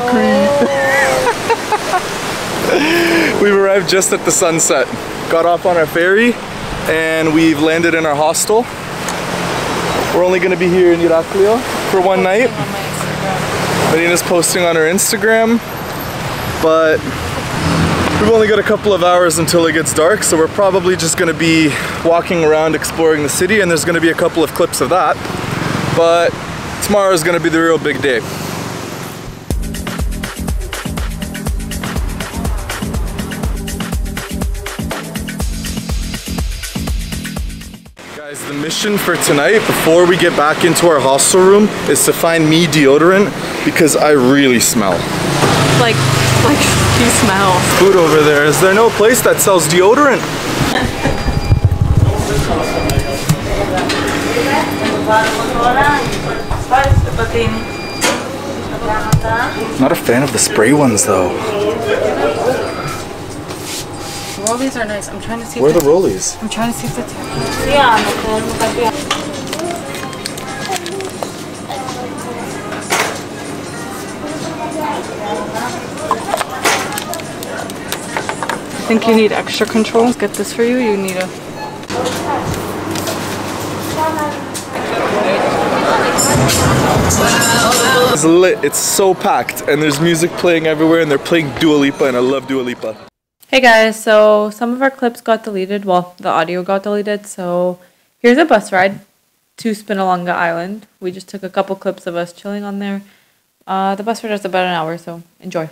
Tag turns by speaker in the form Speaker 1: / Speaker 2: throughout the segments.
Speaker 1: Crete. we've arrived just at the sunset. Got off on our ferry and we've landed in our hostel. We're only gonna be here in Iraklio for one night. Marina's posting on her Instagram, but we've only got a couple of hours until it gets dark, so we're probably just gonna be walking around exploring the city and there's gonna be a couple of clips of that. But tomorrow is gonna be the real big day. Mission for tonight, before we get back into our hostel room, is to find me deodorant because I really smell.
Speaker 2: Like, like you smell.
Speaker 1: Food over there. Is there no place that sells deodorant? Not a fan of the spray ones though.
Speaker 2: Rollies are nice. I'm trying to see.
Speaker 1: Where are the rollies?
Speaker 2: I'm trying to see if the. Yeah, I think you need extra control. Get this for you. You need a.
Speaker 1: It's lit. It's so packed and there's music playing everywhere and they're playing Dua Lipa and I love Dua Lipa.
Speaker 2: Hey guys, so some of our clips got deleted. Well, the audio got deleted. So here's a bus ride to Spinalonga Island. We just took a couple clips of us chilling on there. Uh, the bus ride is about an hour, so enjoy.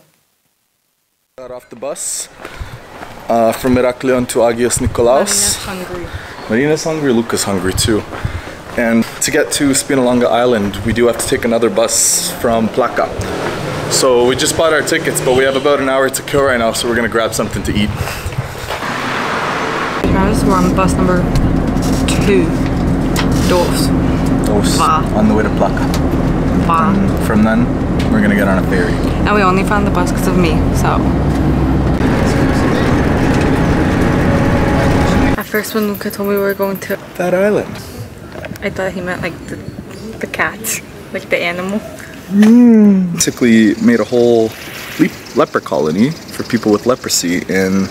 Speaker 1: Got off the bus uh, from Heraklion to Agios Nikolaos.
Speaker 2: Marina's hungry.
Speaker 1: Marina's hungry, Luka's hungry too. And to get to Spinalonga Island, we do have to take another bus from Plaka. So we just bought our tickets, but we have about an hour to kill right now, so we're gonna grab something to eat.
Speaker 2: Guys, we're on bus number two. Dos.
Speaker 1: Dos,
Speaker 2: Wow.
Speaker 1: on the way to Plaka.
Speaker 2: Wow.
Speaker 1: And from then, we're gonna get on a ferry.
Speaker 2: And we only found the bus because of me, so. At first, when Luka told me we were going to,
Speaker 1: That island.
Speaker 2: I thought he meant like the, the cat, like the animal.
Speaker 1: Basically made a whole le- leper colony for people with leprosy in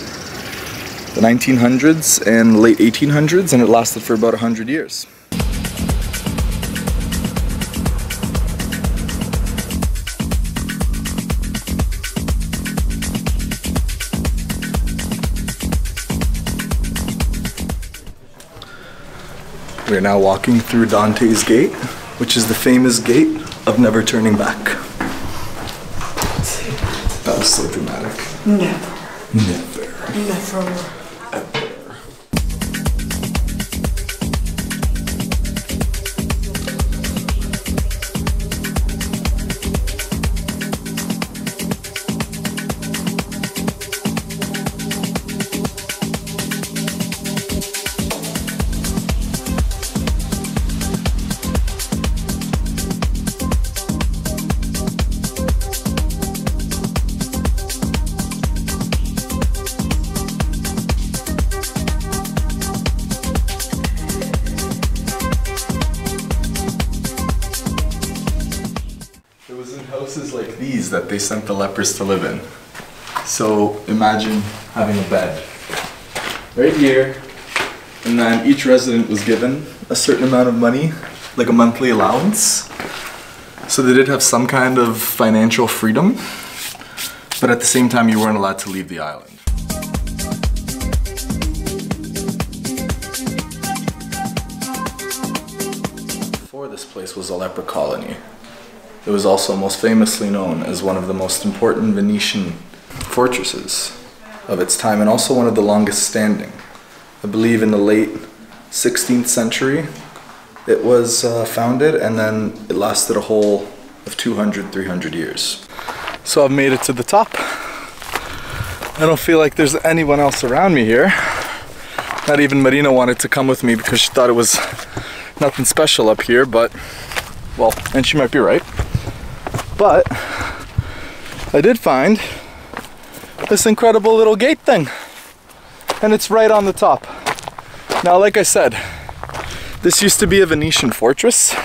Speaker 1: the 1900s and late 1800s, and it lasted for about 100 years. We are now walking through Dante's Gate, which is the famous gate of never turning back. That was so dramatic.
Speaker 3: Never,
Speaker 1: Never.
Speaker 3: never.
Speaker 1: These that they sent the lepers to live in. So imagine having a bed right here, and then each resident was given a certain amount of money, like a monthly allowance. So they did have some kind of financial freedom, but at the same time, you weren't allowed to leave the island. Before this place was a leper colony. It was also most famously known as one of the most important Venetian fortresses of its time and also one of the longest standing. I believe in the late 16th century it was uh, founded and then it lasted a whole of 200, 300 years. So I've made it to the top. I don't feel like there's anyone else around me here. Not even Marina wanted to come with me because she thought it was nothing special up here, but well, and she might be right. But I did find this incredible little gate thing. And it's right on the top. Now, like I said, this used to be a Venetian fortress.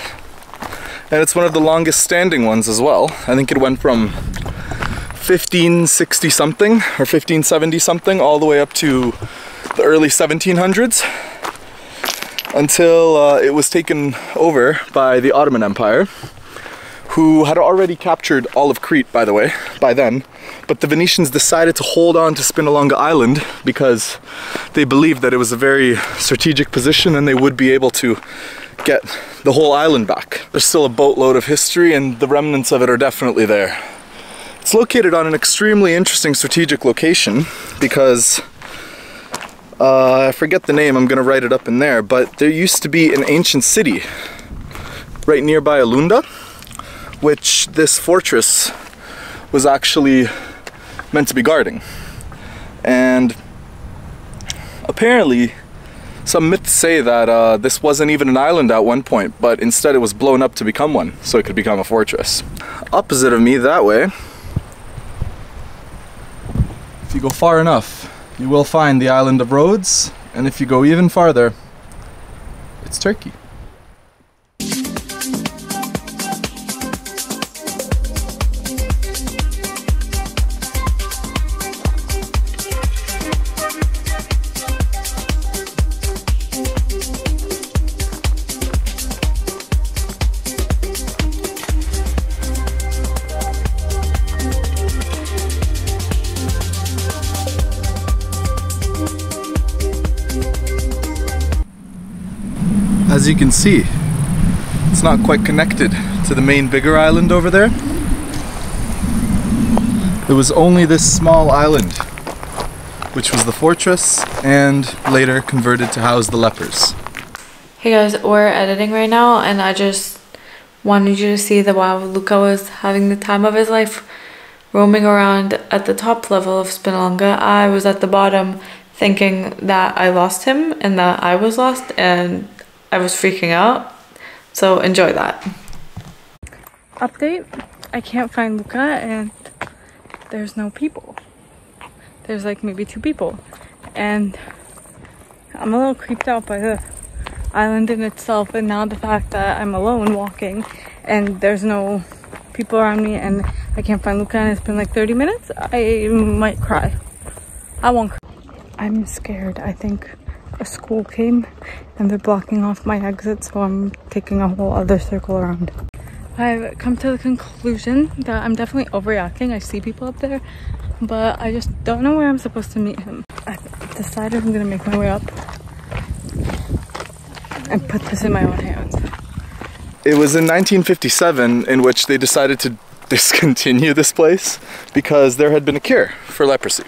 Speaker 1: And it's one of the longest standing ones as well. I think it went from 1560 something or 1570 something all the way up to the early 1700s until uh, it was taken over by the Ottoman Empire who had already captured all of Crete by the way by then but the Venetians decided to hold on to Spinalonga Island because they believed that it was a very strategic position and they would be able to get the whole island back. There's still a boatload of history and the remnants of it are definitely there. It's located on an extremely interesting strategic location because uh, I forget the name, I'm gonna write it up in there, but there used to be an ancient city right nearby Elounda, which this fortress was actually meant to be guarding. And apparently, some myths say that uh, this wasn't even an island at one point, but instead it was blown up to become one, so it could become a fortress. Opposite of me, that way, if you go far enough, you will find the island of Rhodes, and if you go even farther, it's Turkey. As you can see, it's not quite connected to the main bigger island over there. It was only this small island, which was the fortress and later converted to house the lepers.
Speaker 2: Hey guys, we're editing right now, and I just wanted you to see that while Luka was having the time of his life roaming around at the top level of Spinalonga, I was at the bottom thinking that I lost him and that I was lost, and I was freaking out. So enjoy that. Update I can't find Luka, and there's no people. There's like maybe two people, and I'm a little creeped out by the island in itself and now the fact that I'm alone walking and there's no people around me and I can't find Luka and it's been like 30 minutes, I might cry. I won't cry. I'm scared. I think a school came and they're blocking off my exit so I'm taking a whole other circle around. I've come to the conclusion that I'm definitely overreacting. I see people up there, but I just don't know where I'm supposed to meet him. I've decided I'm gonna make my way up and put this in my own hands.
Speaker 1: It was in 1957 in which they decided to discontinue this place because there had been a cure for leprosy.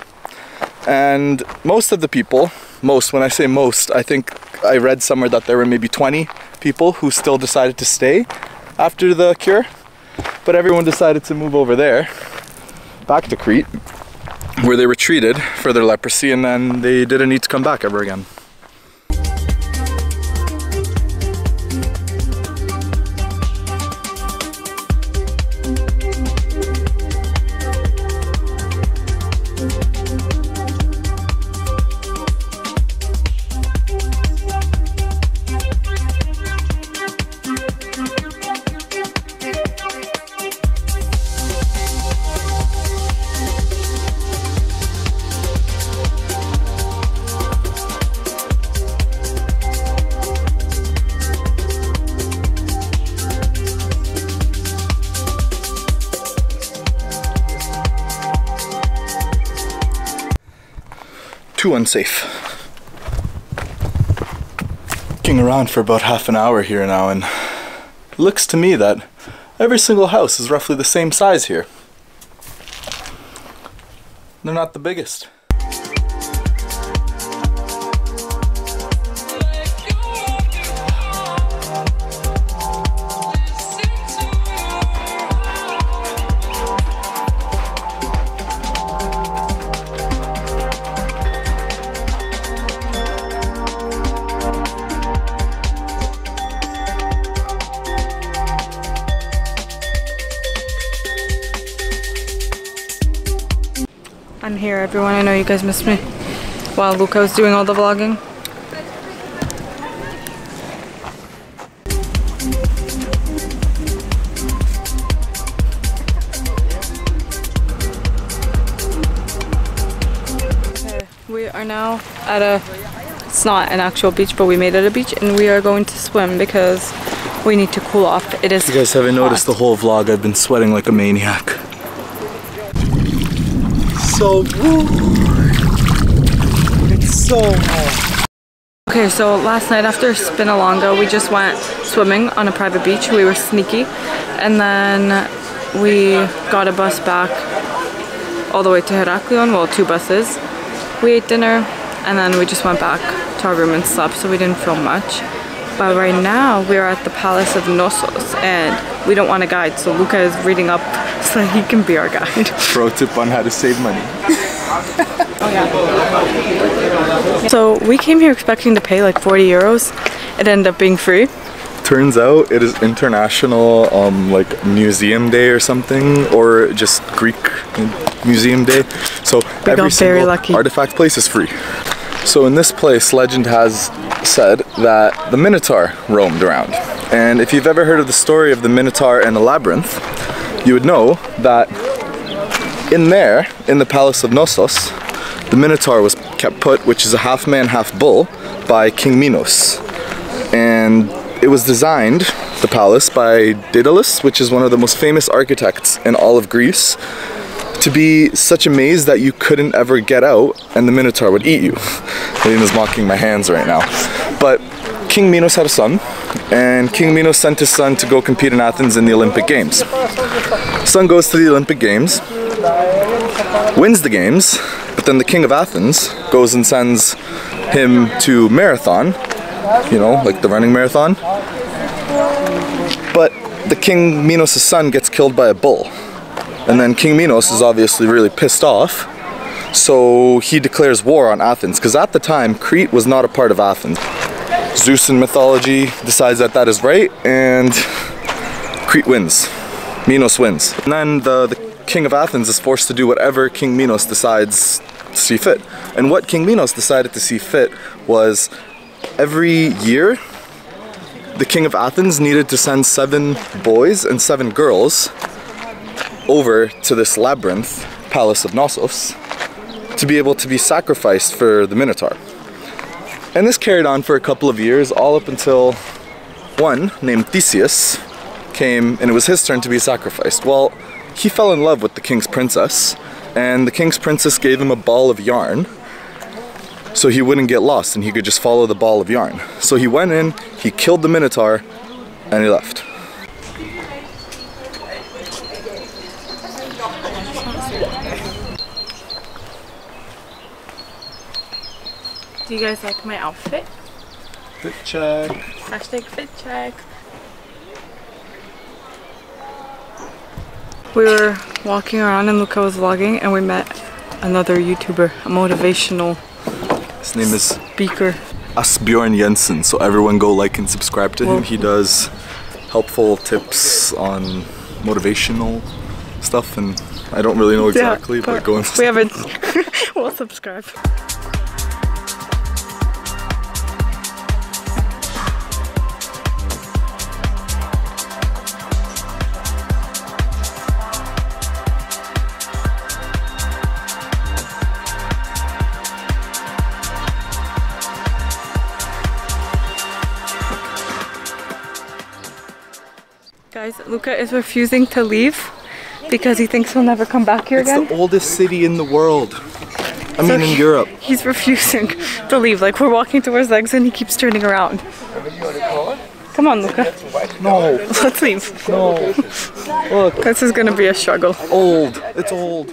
Speaker 1: And most of the people, most, when I say most, I think I read somewhere that there were maybe 20 people who still decided to stay after the cure. But everyone decided to move over there, back to Crete, where they were treated for their leprosy and then they didn't need to come back ever again. Too unsafe. Looking around for about half an hour here now and looks to me that every single house is roughly the same size here. They're not the biggest.
Speaker 2: everyone. I know you guys missed me while Luka was doing all the vlogging. We are now at a, it's not an actual beach, but we made it a beach and we are going to swim because we need to cool off. It is
Speaker 1: You guys haven't hot. noticed the whole vlog, I've been sweating like a maniac. So It's so hot.
Speaker 2: Okay, so last night after Spinalonga, we just went swimming on a private beach. We were sneaky. And then we got a bus back all the way to Heraklion, well, two buses. We ate dinner and then we just went back to our room and slept, so we didn't film much. But right now, we're at the Palace of Knossos and we don't want a guide, so Luka is reading up so he can be our guide.
Speaker 1: Pro tip on how to save money.
Speaker 2: So we came here expecting to pay like 40 euros. It ended up being free.
Speaker 1: Turns out it is international um, like museum day or something, or just Greek museum day. So every
Speaker 2: got very
Speaker 1: single
Speaker 2: lucky.
Speaker 1: artifact place is free. So in this place, legend has said that the Minotaur roamed around. And if you've ever heard of the story of the Minotaur and the labyrinth, you would know that in there, in the Palace of Knossos, the Minotaur was kept put, which is a half man, half bull, by King Minos. And it was designed, the palace, by Daedalus, which is one of the most famous architects in all of Greece, to be such a maze that you couldn't ever get out and the Minotaur would eat you. Alina's mocking my hands right now. But King Minos had a son, and King Minos sent his son to go compete in Athens in the Olympic Games. Son goes to the Olympic Games, wins the games, but then the king of Athens goes and sends him to marathon, you know, like the running marathon. But the king Minos' son gets killed by a bull. And then King Minos is obviously really pissed off. So he declares war on Athens because at the time Crete was not a part of Athens. Zeus in mythology decides that that is right and Crete wins. Minos wins. And then the, the king of Athens is forced to do whatever King Minos decides to see fit. And what King Minos decided to see fit was every year the king of Athens needed to send seven boys and seven girls over to this labyrinth, Palace of Knossos, to be able to be sacrificed for the Minotaur. And this carried on for a couple of years, all up until one named Theseus came and it was his turn to be sacrificed. Well, he fell in love with the king's princess, and the king's princess gave him a ball of yarn so he wouldn't get lost and he could just follow the ball of yarn. So he went in, he killed the Minotaur, and he left.
Speaker 2: Do you guys like my outfit?
Speaker 1: Fit check.
Speaker 2: Hashtag fit check. We were walking around and Luka was vlogging and we met another YouTuber, a motivational
Speaker 1: His name is
Speaker 2: speaker.
Speaker 1: Asbjorn Jensen, so everyone go like and subscribe to
Speaker 2: Whoa.
Speaker 1: him. He does helpful tips on motivational stuff, and I don't really know exactly, but, go and
Speaker 2: we haven't. we'll subscribe. Guys, Luka is refusing to leave because he thinks he'll never come back here
Speaker 1: It's
Speaker 2: again.
Speaker 1: It's the oldest city in the world. I mean, in
Speaker 2: he-
Speaker 1: Europe.
Speaker 2: He's refusing to leave. Like we're walking towards legs and he keeps turning around. Come on, Luka.
Speaker 1: No,
Speaker 2: Let's leave.
Speaker 1: no. Look,
Speaker 2: This is gonna be a struggle.
Speaker 1: old. It's old.